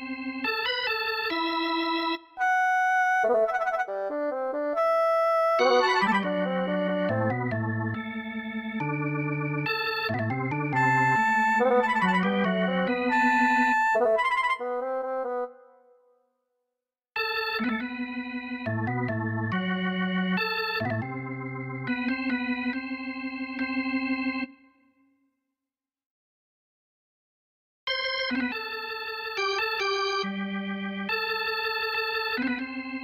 thank mm -hmm. you Música